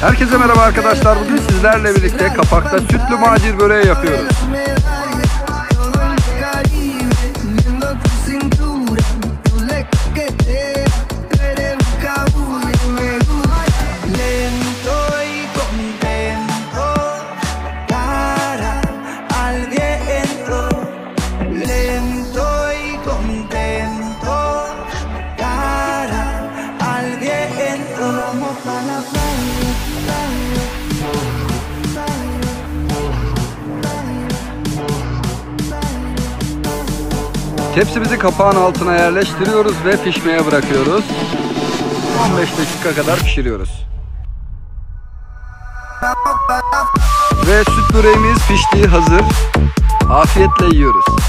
Herkese merhaba arkadaşlar. Bugün sizlerle birlikte kapakta sütlü macir böreği yapıyoruz. Vamos para Tepsimizi kapağın altına yerleştiriyoruz ve pişmeye bırakıyoruz. 15 dakika kadar pişiriyoruz. Ve süt böreğimiz piştiği hazır. Afiyetle yiyoruz.